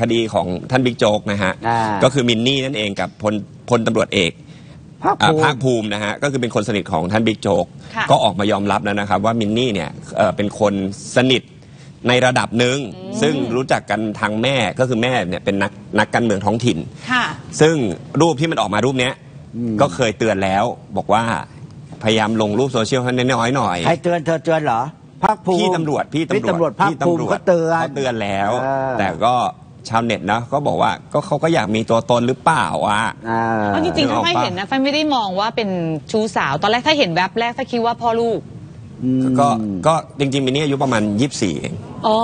คดีของท่านบิ๊กโจ๊กนะฮะ อ่า ก็คือมินนี่นั่นเองกับพลพลตำรวจเอกภาคอ่าภูมิภาคภูมินะฮะ ก็คือเป็นคนสนิทของท่านบิ๊กโจ๊ก ค่ะ ก็ออกมายอมรับแล้วนะครับ ว่ามินนี่เนี่ยเอ่อเป็นคนสนิทในระดับหนึ่ง ซึ่งรู้จักกันทางแม่ก็คือแม่เนี่ยเป็นนักนักการเมืองท้องถิ่น ค่ะ ซึ่งรูปที่มันออกมารูปเนี้ยก็เคยเตือนแล้ว บอกว่าพยายามลงรูปโซเชียลให้น้อยๆหน่อย ใครเตือนเธอเตือนเหรอภาคภูมิพี่ตำรวจพี่พี่ตำตำรรววจจภาคพี่ภูมิตำรวจก็เตือน เขาเตือนแล้ว เออ แต่ก็ ชาวเน็ตนะก็บอกว่าก็เขาก็อยากมีตัวตนหรือเปล่าอะ อ่าเอาจริงๆ นึกอถ้าอกปะ ไม่เห็นนะไฟไม่ได้มองว่าเป็นชู้สาว ตอนแรกถ้าเห็นแวบแรกถ้าคิดว่าพ่อลูก ก็ก็จริงๆมินนี่อายุประมาณ 24เอง อ๋อ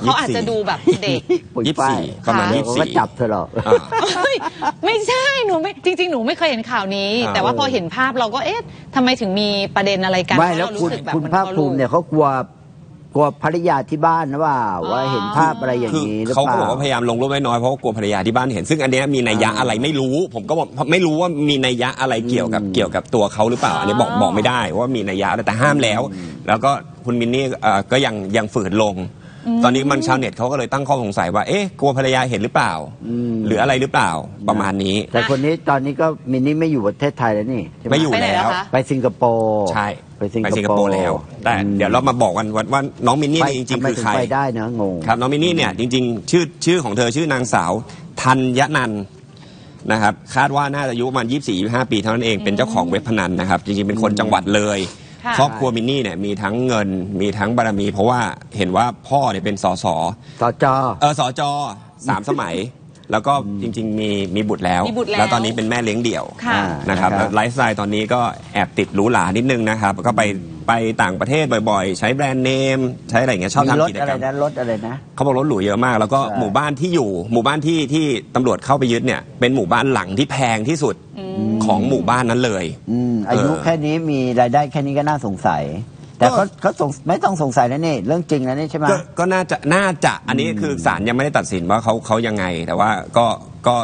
เขาอาจจะ24ดูแบบเด็ก ปุ๋ยยี่สิบฝ้าสี่ยประมาณค่ะยี่เขาสิบก็สี่จับเธอหรอก อ่า เฮ้ยไม่ใช่หนูไม่จริง ๆ หนูไม่เคยเห็นข่าวนี้ อ่า แต่ว่าพอเห็นภาพเราก็เอ๊ะทำไมถึงมีประเด็นอะไรกันไม่เพราะแล้วเราคุณรู้สึกแบบคุณมันภาคพ่อภูลูกมิเนี่ยเขากลัว กลัวภรรยาที่บ้านนะว่าว่าอ๋อเห็นภาพอะไรอย่างคือนี้หรือเขาเปก็ล่า บอกว่าพยายามลงรูปน้อยๆเพราะว่ากลัวภรรยาที่บ้านเห็นซึ่งอันเนี้ยมีนัยยะอะไรไม่รู้ ผมก็บอกไม่รู้ว่ามีนัยยะอะไรเกี่ยวกับเกี่ยวกับตัวเขาหรือเปล่า อันนี้บอกบอกไม่ได้ว่ามีนัยยะอะไรแต่ห้ามแล้ว แล้วก็คุณมินนี่เอ่อก็ยังยังฝืนลง ตอนนี้มันชาวเน็ตเขาก็เลยตั้งข้อสงสัยว่า เอ๊ะกลัวภรรยาเห็นหรือเปล่า หรืออะไรหรือเปล่าประมาณนี้ แต่คนนี้ตอนนี้ก็มินนี่ไม่อยู่ประเทศไทยแล้วนี่ใช่หไม่อยู่ไปไหนแล้แล้ววคะไปสิงคโปร์ใช่ไปสิงไปคสิงคโปโปร์ร์แล้ว แต่อืมเดี๋ยวเรามาบอกกันว่าว่าน้องมินนี่ไปเนี่ยจริงทำไมๆคือถึใครไปได้เนอะงงครับน้องมินนี่เนี่ยจริง ๆ ชื่อชื่อของเธอชื่อนางสาวธัญนันท์นะครับคาดว่าน่าจะอายุประมาณ 24 25 ปีเท่านั้นเองเป็นเจ้าของเว็บพนันนะครับ จริงๆ เป็นคนจังหวัดเลย ค่ะครอบครัวมินนี่เนี่ยมีทั้งเงินมีทั้งบารมี เพราะว่าเห็นว่าพ่อเนี่ยเป็นสสต่อจอเออสจสามสมัย แล้วก็จริง ๆ มีมีบุตรแล้ว มีบุตรแล้วแล้วตอนนี้เป็นแม่เลี้ยงเดี่ยวค่ะ นะครับนะครับไลฟ์สไตล์ตอนนี้ก็แอบติดหรูหรานิดนึงนะครับ ก็ไป ไปต่างประเทศบ่อยๆ ใช้แบรนด์เนม ใช้อะไรอย่างเงี้ยชอบมีรถทำกิจอะกไรรรมนะรถอะไรนะ เขาบอกรถหรูเยอะมาก แล้วก็ใช่ หมู่บ้านที่อยู่ หมู่บ้านที่ที่ตำรวจเข้าไปยึดเนี่ยเป็นหมู่บ้านหลังที่แพงที่สุดของหมู่บ้านนั้นเลย อืมอายุเออ แค่นี้มีรายได้แค่นี้ก็น่าสงสัย แต่เขาเขาสงไม่ต้องสงสัยแล้วนี่เรื่องจริงแล้วนี่ใช่ไหม ก็ก็น่าจะน่าจะอันนี้คือศาลยังไม่ได้ตัดสินว่าเขาเขายังไง แต่ว่าก็ก็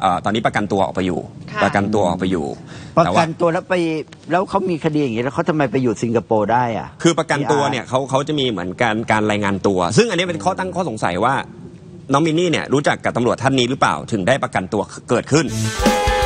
เอ่อตอนนี้ประกันตัวออกไปอยู่ ค่ะ ประกันตัวออกไปอยู่ประแต่กัว่านตัวแล้วไปแล้วเขามีคดีอย่างนี้แล้วเขาทำไมไปอยู่สิงคโปร์ได้อะ คือประกันตัวเนี่ยเขาเขาจะมีเหมือนการการรายงานตัว ซึ่งอันนี้เป็นข้อตั้งข้อสงสัยว่า น้องมินนี่เนี่ยรู้จักกับตำรวจท่านนี้หรือเปล่าถึงได้ประกันตัวเกิดขึ้นค